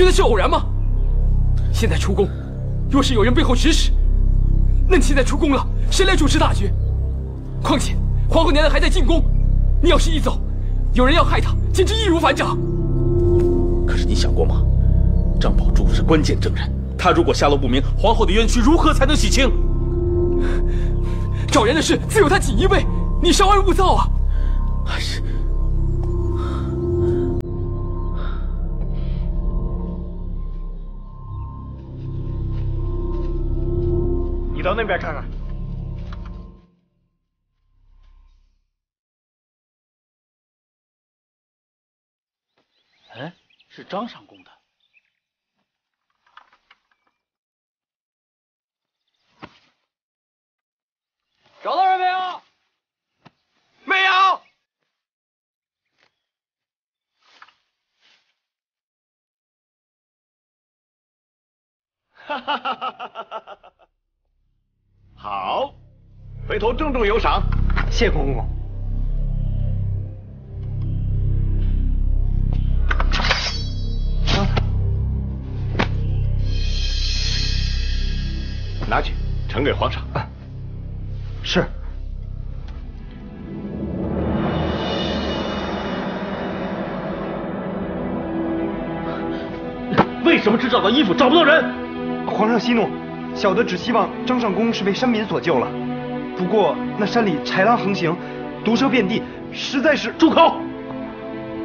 觉得是偶然吗？现在出宫，若是有人背后指使，那你现在出宫了，谁来主持大局？况且皇后娘娘还在进宫，你要是一走，有人要害她，简直易如反掌。可是你想过吗？张宝珠是关键证人，他如果下落不明，皇后的冤屈如何才能洗清？找人的事自有他锦衣卫，你稍安勿躁啊！边看看。哎，是张上宫的。找到人没有？没有。哈哈哈哈哈哈！好，回头郑重有赏。谢公公。拿去，呈给皇上。是。为什么只找到衣服，找不到人？皇上息怒，小的只希望张尚宫是被山民所救了。不过那山里豺狼横行，毒蛇遍地，实在是……住口！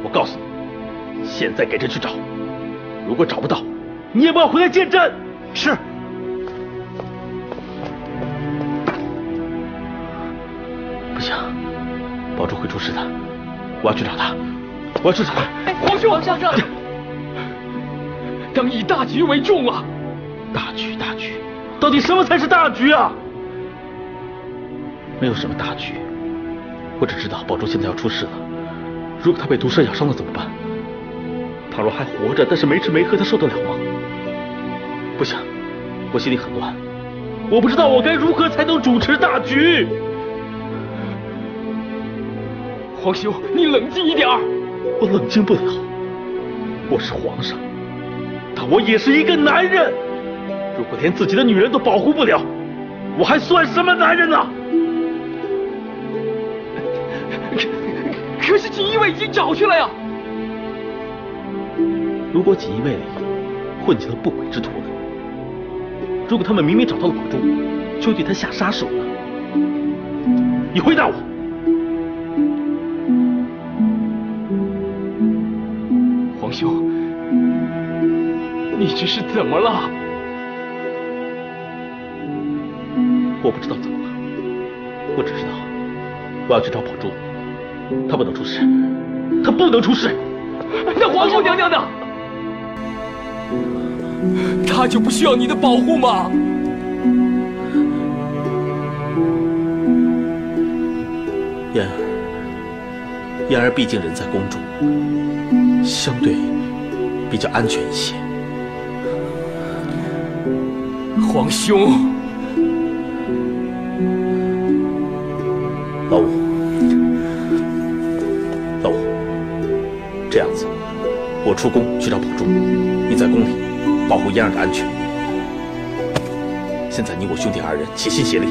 我告诉你，现在给朕去找，如果找不到，你也不要回来见朕。是。不行，宝珠会出事的，我要去找他，我要去找他。皇兄，皇上这，当以大局为重啊！大局，大局，到底什么才是大局啊？没有什么大局，我只知道宝珠现在要出事了。如果她被毒蛇咬伤了怎么办？倘若还活着，但是没吃没喝，她受得了吗？不行，我心里很乱，我不知道我该如何才能主持大局。皇兄，你冷静一点我冷静不了。我是皇上，但我也是一个男人。如果连自己的女人都保护不了，我还算什么男人呢？可是锦衣卫已经找去了呀。如果锦衣卫里混进了不轨之徒呢？如果他们明明找到了宝珠，却对他下杀手呢？你回答我。皇兄，你这是怎么了？我不知道怎么了，我只知道我要去找宝珠，她不能出事，她不能出事。那皇后娘娘呢？她就不需要你的保护吗？燕儿，燕儿毕竟人在宫中。相对比较安全一些，皇兄，老五，出宫去找宝珠，你在宫里保护嫣儿的安全。现在你我兄弟二人齐心协力，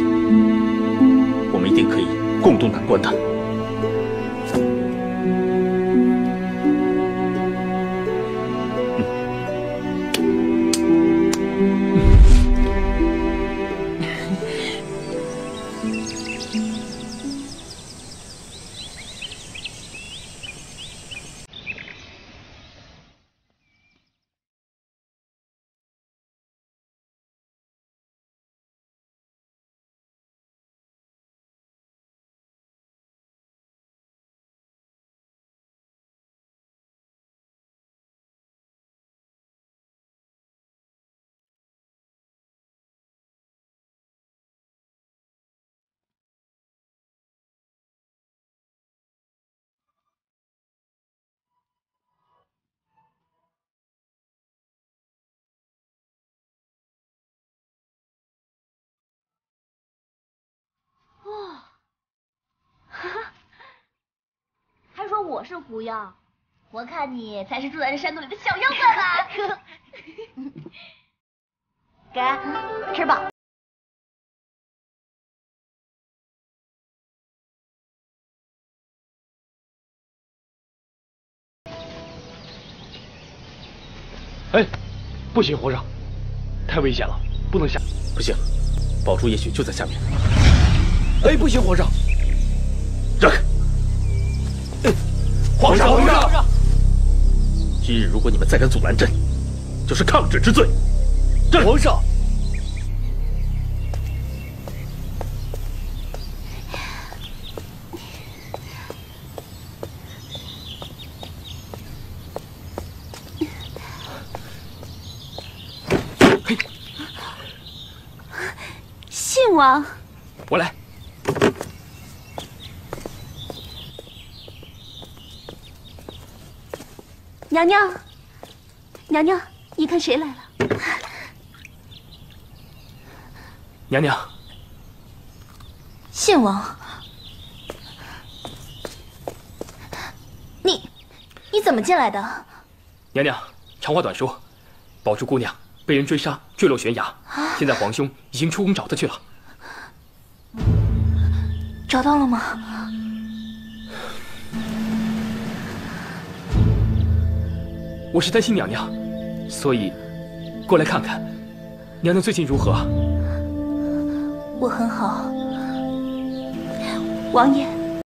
我们一定可以共度难关的。我是狐妖，我看你才是住在这山洞里的小妖怪吧！给，吃吧。哎，不行，皇上，太危险了，不能下。不行，宝珠也许就在下面。哎，不行，皇上，让开！今日如果你们再敢阻拦朕，就是抗旨之罪。朕皇上，信王，我来。娘娘，娘娘，你看谁来了？娘娘，信王，你你怎么进来的？娘娘，长话短说，宝珠姑娘被人追杀，坠落悬崖，现在皇兄已经出宫找她去了。找到了吗？我是担心娘娘，所以过来看看。娘娘最近如何？我很好，王爷。